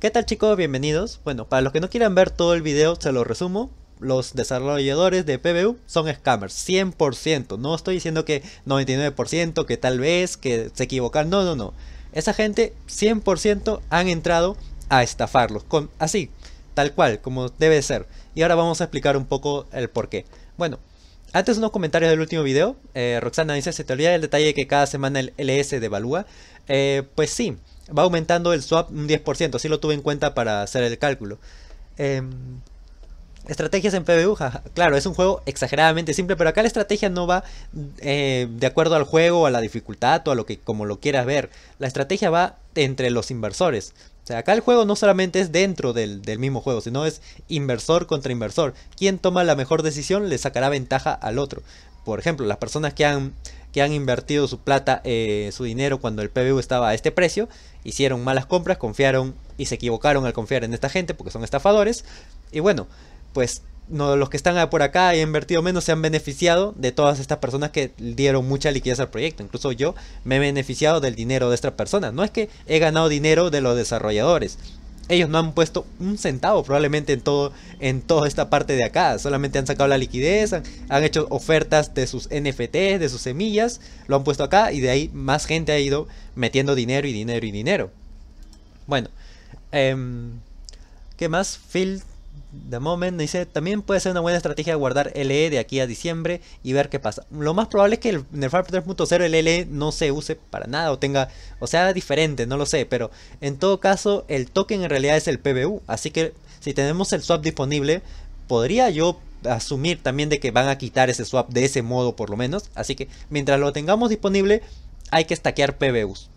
¿Qué tal chicos? Bienvenidos. Bueno, para los que no quieran ver todo el video, se lo resumo. Los desarrolladores de PBU son scammers, 100%. No estoy diciendo que 99%, que tal vez, que se equivocan. No, no, no. Esa gente 100% han entrado a estafarlos. Con, así, tal cual, como debe ser. Y ahora vamos a explicar un poco el por qué. Bueno, antes unos comentarios del último video. Eh, Roxana dice, se te olvida el detalle de que cada semana el LS devalúa. Eh, pues sí, va aumentando el swap un 10%, así lo tuve en cuenta para hacer el cálculo. Em, estrategias en PBU, claro, es un juego exageradamente simple, pero acá la estrategia no va eh, de acuerdo al juego, a la dificultad o a lo que como lo quieras ver. La estrategia va entre los inversores. O sea, acá el juego no solamente es dentro del, del mismo juego, sino es inversor contra inversor. Quien toma la mejor decisión le sacará ventaja al otro. Por ejemplo, las personas que han que han invertido su plata, eh, su dinero cuando el PBU estaba a este precio, hicieron malas compras, confiaron y se equivocaron al confiar en esta gente porque son estafadores. Y bueno, pues no, los que están por acá y han invertido menos se han beneficiado de todas estas personas que dieron mucha liquidez al proyecto. Incluso yo me he beneficiado del dinero de estas personas. No es que he ganado dinero de los desarrolladores, ellos no han puesto un centavo probablemente en todo en toda esta parte de acá. Solamente han sacado la liquidez, han, hecho ofertas de sus NFT, de sus semillas, lo han puesto acá y de ahí más gente ha ido metiendo dinero y dinero y dinero. Bueno, em, ¿qué más? Phil The Moment dice, también puede ser una buena estrategia guardar LE de aquí a diciembre y ver qué pasa. Lo más probable es que el, en el 3.0 el LE no se use para nada o tenga, o sea, diferente, no lo sé, pero en todo caso el token en realidad es el PBU, así que si tenemos el swap disponible, podría yo asumir también de que van a quitar ese swap de ese modo por lo menos, así que mientras lo tengamos disponible hay que stackear PBUs.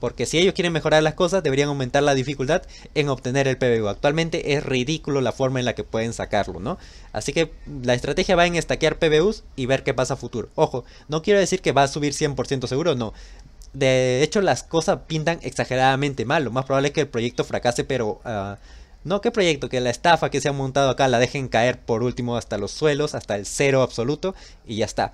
Porque si ellos quieren mejorar las cosas, deberían aumentar la dificultad en obtener el PBU. Actualmente es ridículo la forma en la que pueden sacarlo, ¿no? Así que la estrategia va en estaquear PBUs y ver qué pasa a futuro. Ojo, no quiero decir que va a subir 100% seguro, no. De hecho, las cosas pintan exageradamente mal. Lo más probable es que el proyecto fracase, pero... Uh, no, ¿qué proyecto? Que la estafa que se ha montado acá la dejen caer por último hasta los suelos, hasta el cero absoluto y ya está.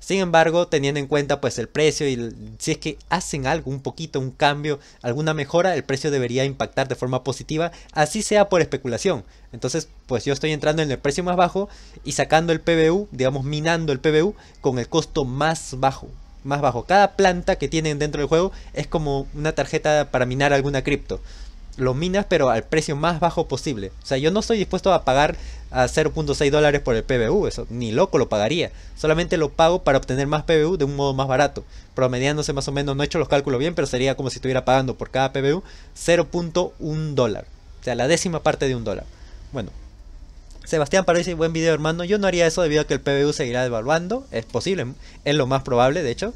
Sin embargo, teniendo en cuenta pues el precio y si es que hacen algo, un poquito, un cambio, alguna mejora, el precio debería impactar de forma positiva, así sea por especulación. Entonces, pues yo estoy entrando en el precio más bajo y sacando el PBU, digamos minando el PBU con el costo más bajo. Más bajo. Cada planta que tienen dentro del juego es como una tarjeta para minar alguna cripto lo minas pero al precio más bajo posible. O sea, yo no estoy dispuesto a pagar a 0.6 dólares por el PBU, eso ni loco lo pagaría. Solamente lo pago para obtener más PBU de un modo más barato. Promediándose más o menos, no he hecho los cálculos bien, pero sería como si estuviera pagando por cada PBU 0.1 dólar. O sea, la décima parte de un dólar. Bueno. Sebastián parece buen video hermano. Yo no haría eso debido a que el PBU seguirá devaluando. Es posible, es lo más probable de hecho.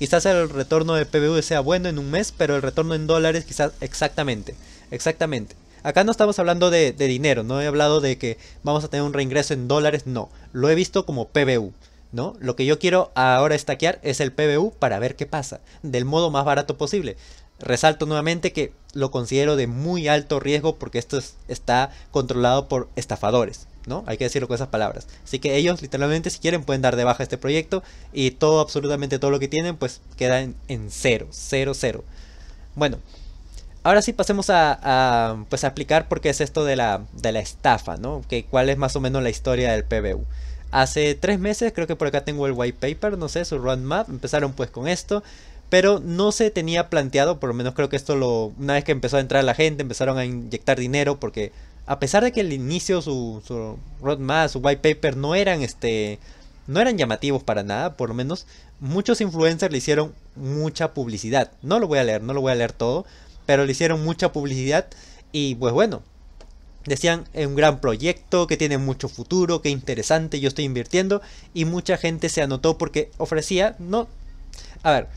Quizás el retorno de PBU sea bueno en un mes, pero el retorno en dólares quizás exactamente. Exactamente. Acá no estamos hablando de, dinero, no he hablado de que vamos a tener un reingreso en dólares, no. Lo he visto como PBU, ¿no? Lo que yo quiero ahora estaquear es el PBU para ver qué pasa, del modo más barato posible. Resalto nuevamente que lo considero de muy alto riesgo porque esto está controlado por estafadores, ¿no? Hay que decirlo con esas palabras. Así que ellos literalmente si quieren pueden dar de baja este proyecto y todo, absolutamente todo lo que tienen pues queda en, en cero, cero, cero. Bueno, Ahora sí pasemos a, pues a aplicar por qué es esto de la, de la estafa, ¿no? Que cuál es más o menos la historia del PBU. Hace tres meses, creo que por acá tengo el white paper, no sé, su roadmap, empezaron pues con esto, pero no se tenía planteado, por lo menos creo que esto lo, una vez que empezó a entrar la gente, empezaron a inyectar dinero, porque a pesar de que al inicio su, su roadmap, su white paper no eran este, no eran llamativos para nada, por lo menos muchos influencers le hicieron mucha publicidad. No lo voy a leer, no lo voy a leer todo, pero le hicieron mucha publicidad y pues bueno, decían es un gran proyecto que tiene mucho futuro, que interesante, yo estoy invirtiendo y mucha gente se anotó porque ofrecía, no, a ver,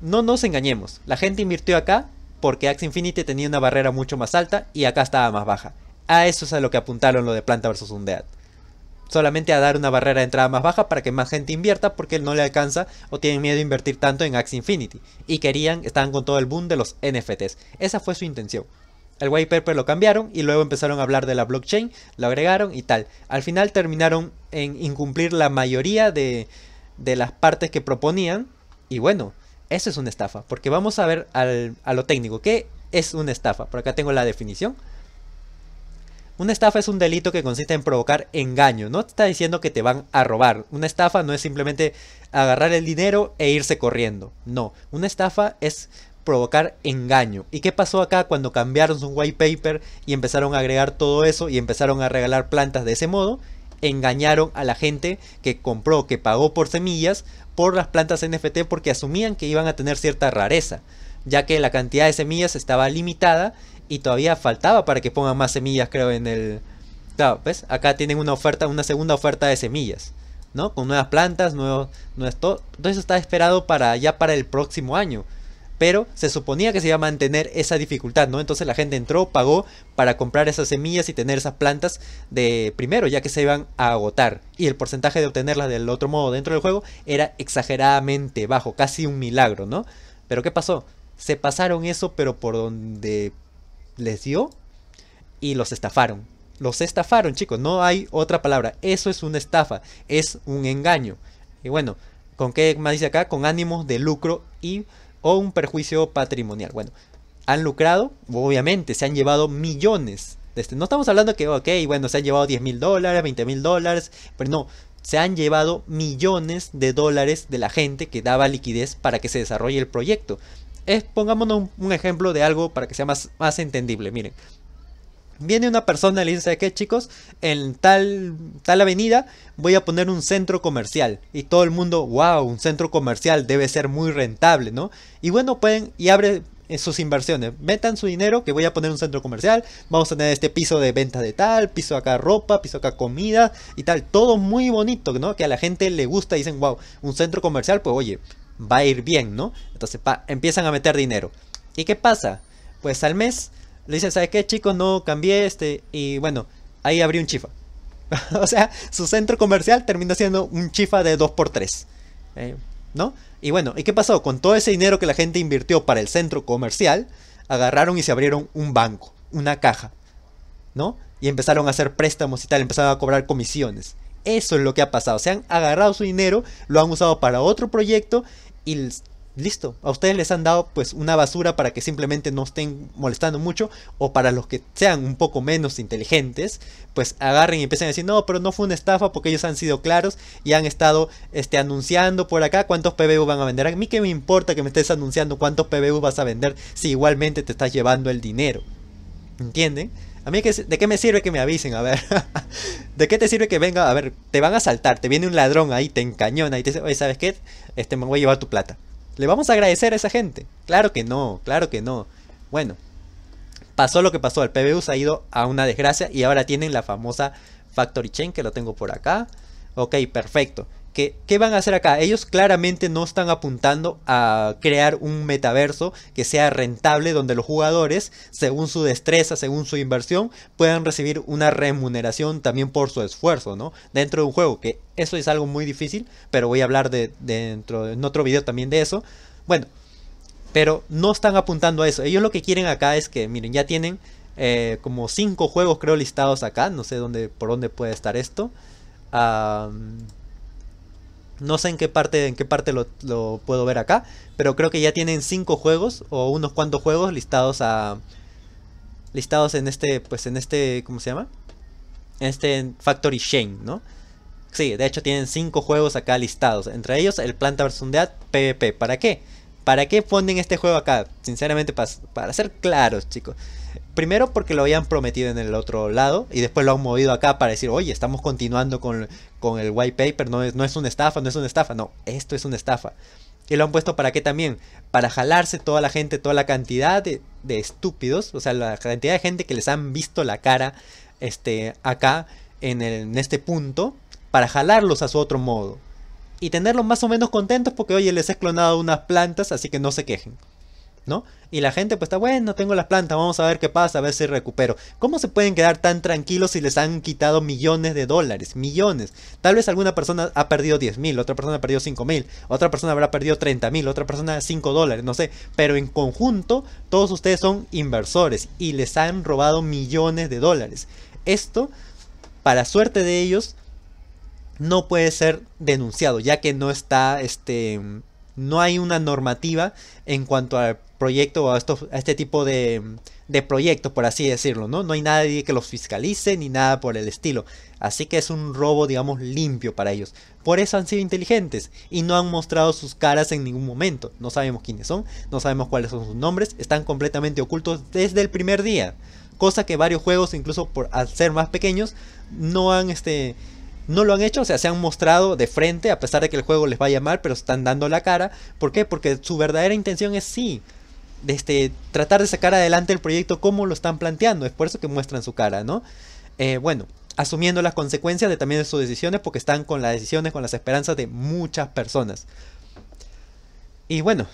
no nos engañemos, la gente invirtió acá porque Axie Infinity tenía una barrera mucho más alta y acá estaba más baja. A eso es a lo que apuntaron lo de Planta vs Undead solamente a dar una barrera de entrada más baja para que más gente invierta porque no le alcanza o tienen miedo de invertir tanto en Axie Infinity. Y querían, estaban con todo el boom de los NFTs. Esa fue su intención. El white paper lo cambiaron y luego empezaron a hablar de la blockchain, lo agregaron y tal. Al final terminaron en incumplir la mayoría de, las partes que proponían. Y bueno, eso es una estafa, porque vamos a ver a lo técnico. ¿Qué es una estafa? Por acá tengo la definición. Una estafa es un delito que consiste en provocar engaño. No te está diciendo que te van a robar. Una estafa no es simplemente agarrar el dinero e irse corriendo. No, una estafa es provocar engaño. ¿Y qué pasó acá cuando cambiaron su white paper y empezaron a agregar todo eso y empezaron a regalar plantas de ese modo? Engañaron a la gente que compró, que pagó por semillas por las plantas NFT porque asumían que iban a tener cierta rareza, ya que la cantidad de semillas estaba limitada y todavía faltaba para que pongan más semillas, creo, en el... Claro, ¿ves? Acá tienen una oferta, una segunda oferta de semillas, ¿no? Con nuevas plantas, nuevos... todo. Entonces está esperado para ya para el próximo año. Pero se suponía que se iba a mantener esa dificultad, ¿no? Entonces la gente entró, pagó para comprar esas semillas y tener esas plantas de primero, ya que se iban a agotar. Y el porcentaje de obtenerlas del otro modo dentro del juego era exageradamente bajo, casi un milagro, ¿no? Pero ¿qué pasó? Se pasaron eso, pero por donde les dio y los estafaron. Los estafaron, chicos, no hay otra palabra. Eso es una estafa, es un engaño. Y bueno, ¿con qué más dice acá? Con ánimos de lucro y o un perjuicio patrimonial. Bueno, han lucrado, obviamente, se han llevado millones. Este. No estamos hablando que, ok, bueno, se han llevado 10 mil dólares, 20 mil dólares, pero no, se han llevado millones de dólares de la gente que daba liquidez para que se desarrolle el proyecto es, pongámonos un, ejemplo de algo para que sea más, más entendible. Miren, Viene una persona y le dice, ¿qué chicos? En tal, tal avenida voy a poner un centro comercial. Y todo el mundo, wow, un centro comercial debe ser muy rentable, ¿no? Y bueno, pueden, y abre eh, sus inversiones. Metan su dinero que voy a poner un centro comercial. Vamos a tener este piso de venta de tal, piso acá ropa, piso acá comida y tal. Todo muy bonito, ¿no? Que a la gente le gusta. Dicen, wow, un centro comercial, pues oye, va a ir bien, ¿no? Entonces empiezan a meter dinero. ¿Y qué pasa? Pues al mes le dicen, ¿sabes qué chicos? No cambié este. Y bueno, ahí abrí un chifa. o sea, su centro comercial termina siendo un chifa de 2x3. Eh, ¿No? Y bueno, ¿y qué pasó? Con todo ese dinero que la gente invirtió para el centro comercial, agarraron y se abrieron un banco, una caja. ¿No? Y empezaron a hacer préstamos y tal, empezaron a cobrar comisiones. Eso es lo que ha pasado. Se han agarrado su dinero, lo han usado para otro proyecto y listo. A ustedes les han dado pues una basura para que simplemente no estén molestando mucho o para los que sean un poco menos inteligentes, pues agarren y empiecen a decir, "No, pero no fue una estafa porque ellos han sido claros y han estado este anunciando por acá cuántos PBU van a vender. A mí que me importa que me estés anunciando cuántos PBU vas a vender si igualmente te estás llevando el dinero." ¿Entienden? A mí, ¿de qué me sirve que me avisen? A ver, ¿de qué te sirve que venga? A ver, te van a saltar, te viene un ladrón ahí, te encañona y te dice, oye, ¿sabes qué? Este, me voy a llevar tu plata. ¿Le vamos a agradecer a esa gente? Claro que no, claro que no. Bueno, pasó lo que pasó, el PBU se ha ido a una desgracia y ahora tienen la famosa Factory Chain, que lo tengo por acá. Ok, perfecto. ¿Qué, van a hacer acá? Ellos claramente no están apuntando a crear un metaverso que sea rentable donde los jugadores, según su destreza, según su inversión, puedan recibir una remuneración también por su esfuerzo, ¿no? Dentro de un juego, que eso es algo muy difícil, pero voy a hablar de, dentro en otro video también de eso. Bueno, pero no están apuntando a eso. Ellos lo que quieren acá es que, miren, ya tienen eh, como 5 juegos creo listados acá. No sé dónde, por dónde puede estar esto. No sé en qué parte, en qué parte lo, puedo ver acá. Pero creo que ya tienen 5 juegos o unos cuantos juegos listados a. Listados en este. Pues en este. ¿Cómo se llama? En este Factory Shane, ¿no? Sí, de hecho tienen 5 juegos acá listados. Entre ellos el Planta vs. Undead PvP. ¿Para qué? ¿Para qué ponen este juego acá? Sinceramente, para, para ser claros, chicos. Primero porque lo habían prometido en el otro lado y después lo han movido acá para decir, oye, estamos continuando con, con el white paper, no es, no es una estafa, no es una estafa, no, esto es una estafa. Y lo han puesto para qué también? Para jalarse toda la gente, toda la cantidad de, de, estúpidos, o sea, la cantidad de gente que les han visto la cara este, acá en, en este punto, para jalarlos a su otro modo. Y tenerlos más o menos contentos porque, oye, les he clonado unas plantas, así que no se quejen. ¿No? Y la gente pues está, bueno, tengo las plantas, vamos a ver qué pasa, a ver si recupero. ¿Cómo se pueden quedar tan tranquilos si les han quitado millones de dólares? Millones. Tal vez alguna persona ha perdido 10 mil, otra persona ha perdido 5 mil, otra persona habrá perdido 30 mil, otra persona 5 dólares, no sé. Pero en conjunto, todos ustedes son inversores y les han robado millones de dólares. Esto, para suerte de ellos, no puede ser denunciado, ya que no está, este, no hay una normativa en cuanto a proyecto o a, estos, este tipo de, de proyectos, por así decirlo, ¿no? No hay nadie que los fiscalice ni nada por el estilo. Así que es un robo, digamos, limpio para ellos. Por eso han sido inteligentes y no han mostrado sus caras en ningún momento. No sabemos quiénes son, no sabemos cuáles son sus nombres, están completamente ocultos desde el primer día. Cosa que varios juegos, incluso por al ser más pequeños, no han este no lo han hecho, o sea, se han mostrado de frente, a pesar de que el juego les vaya mal, pero están dando la cara. ¿Por qué? Porque su verdadera intención es sí, este, tratar de sacar adelante el proyecto como lo están planteando. Es por eso que muestran su cara, ¿no? Eh, bueno, asumiendo las consecuencias de también de sus decisiones, porque están con las decisiones, con las esperanzas de muchas personas. Y bueno,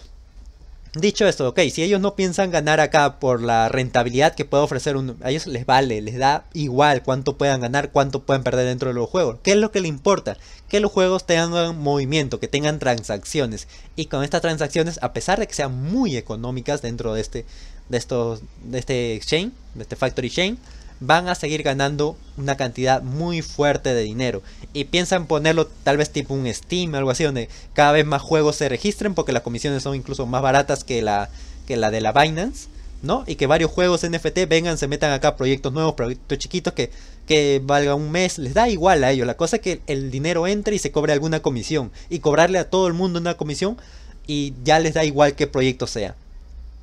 Dicho esto, ok, si ellos no piensan ganar acá por la rentabilidad que puede ofrecer un... A ellos les vale, les da igual cuánto puedan ganar, cuánto pueden perder dentro de los juegos. ¿Qué es lo que le importa? Que los juegos tengan movimiento, que tengan transacciones. Y con estas transacciones, a pesar de que sean muy económicas dentro de este, de estos, de este exchange, de este factory chain, van a seguir ganando una cantidad muy fuerte de dinero. Y piensan ponerlo tal vez tipo un Steam, algo así, donde cada vez más juegos se registren porque las comisiones son incluso más baratas que la, que la de la Binance. ¿no? Y que varios juegos NFT vengan, se metan acá proyectos nuevos, proyectos chiquitos que, que valga un mes, les da igual a ellos. La cosa es que el dinero entre y se cobre alguna comisión. Y cobrarle a todo el mundo una comisión y ya les da igual qué proyecto sea.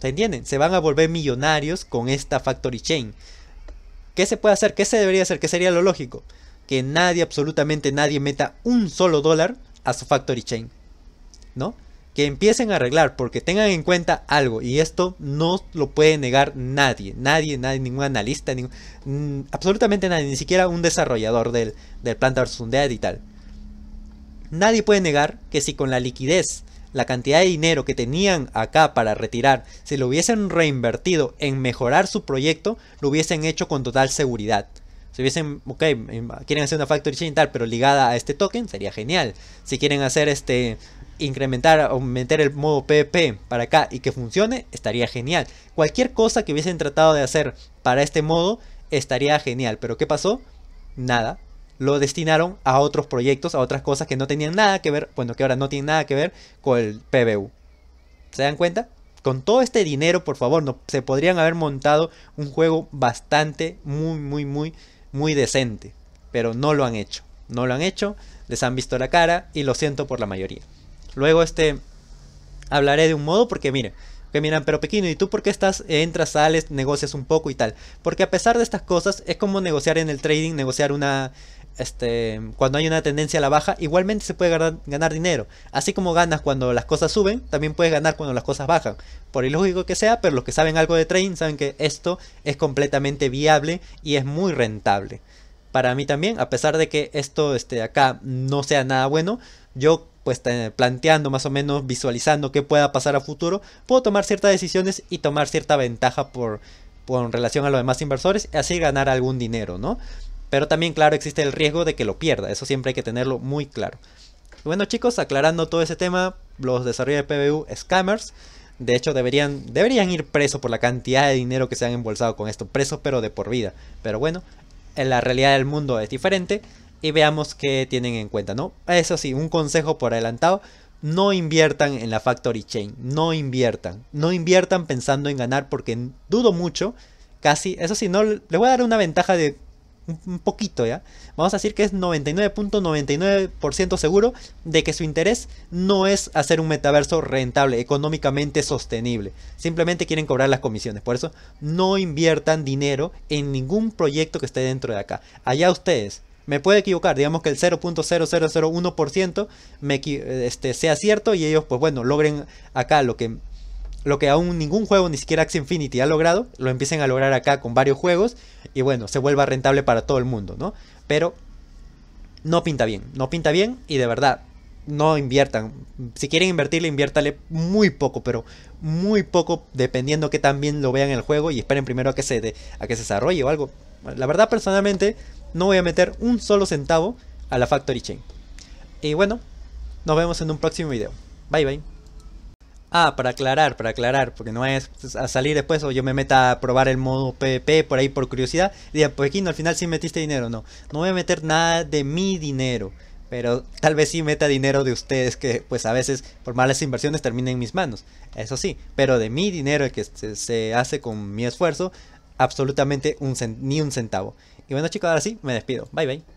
¿Se entienden? Se van a volver millonarios con esta Factory Chain. ¿Qué se puede hacer? ¿Qué se debería hacer? ¿Qué sería lo lógico? Que nadie, absolutamente nadie, meta un solo dólar a su factory chain. ¿No? Que empiecen a arreglar, porque tengan en cuenta algo, y esto no lo puede negar nadie, nadie, nadie, ningún analista, mm, absolutamente nadie, ni siquiera un desarrollador del, del Planta vs. Undead y tal. Nadie puede negar que si con la liquidez la cantidad de dinero que tenían acá para retirar, si lo hubiesen reinvertido en mejorar su proyecto, lo hubiesen hecho con total seguridad. Si hubiesen, ok, em, quieren hacer una factory chain tal, pero ligada a este token, sería genial. Si quieren hacer este, incrementar o meter el modo PvP para acá y que funcione, estaría genial. Cualquier cosa que hubiesen tratado de hacer para este modo, estaría genial. Pero ¿qué pasó? Nada lo destinaron a otros proyectos, a otras cosas que no tenían nada que ver, bueno, que ahora no tienen nada que ver con el PBU. ¿Se dan cuenta? Con todo este dinero, por favor, no, se podrían haber montado un juego bastante, muy, muy, muy, muy decente. Pero no lo han hecho. No lo han hecho, les han visto la cara y lo siento por la mayoría. Luego este hablaré de un modo porque miren, que miran, pero Pequeño, ¿y tú por qué estás, entras, sales, negocias un poco y tal? Porque a pesar de estas cosas, es como negociar en el trading, negociar una, este, cuando hay una tendencia a la baja, igualmente se puede ganar, dinero. Así como ganas cuando las cosas suben, también puedes ganar cuando las cosas bajan. Por ilógico que sea, pero los que saben algo de trading saben que esto es completamente viable y es muy rentable. Para mí también, a pesar de que esto este, acá no sea nada bueno, yo pues planteando más o menos, visualizando qué pueda pasar a futuro, puedo tomar ciertas decisiones y tomar cierta ventaja por, por en relación a los demás inversores y así ganar algún dinero, ¿no? Pero también, claro, existe el riesgo de que lo pierda. Eso siempre hay que tenerlo muy claro. Bueno, chicos, aclarando todo ese tema, los desarrolladores de PBU scammers. De hecho, deberían, deberían ir presos por la cantidad de dinero que se han embolsado con esto. Presos, pero de por vida. Pero bueno, en la realidad del mundo es diferente. Y veamos qué tienen en cuenta, ¿no? Eso sí, un consejo por adelantado. No inviertan en la Factory Chain. No inviertan. No inviertan pensando en ganar porque dudo mucho. Casi, eso sí, no les voy a dar una ventaja de un poquito, ¿ya? Vamos a decir que es 99.99% seguro de que su interés no es hacer un metaverso rentable, económicamente sostenible. Simplemente quieren cobrar las comisiones. Por eso no inviertan dinero en ningún proyecto que esté dentro de acá. Allá ustedes. Me puede equivocar, digamos que el 0.0001% me, este, sea cierto y ellos, pues bueno, logren acá lo que lo que aún ningún juego, ni siquiera Axie Infinity ha logrado, lo empiecen a lograr acá con varios juegos y bueno, se vuelva rentable para todo el mundo, ¿no? Pero no pinta bien, no pinta bien y de verdad, no inviertan. Si quieren invertirle, inviértale muy poco, pero muy poco, dependiendo que también lo vean el juego y esperen primero a que se, a que se desarrolle o algo. La verdad, personalmente, no voy a meter un solo centavo a la Factory Chain. Y bueno, nos vemos en un próximo video. Bye bye. Ah, para aclarar, para aclarar, porque no es a salir después o yo me meta a probar el modo PvP por ahí por curiosidad y diga, pues aquí no, al final sí metiste dinero, no. No voy a meter nada de mi dinero. Pero tal vez sí meta dinero de ustedes que pues a veces por malas inversiones termina en mis manos. Eso sí, pero de mi dinero que se, hace con mi esfuerzo, absolutamente un ni un centavo. Y bueno chicos, ahora sí, me despido. Bye bye.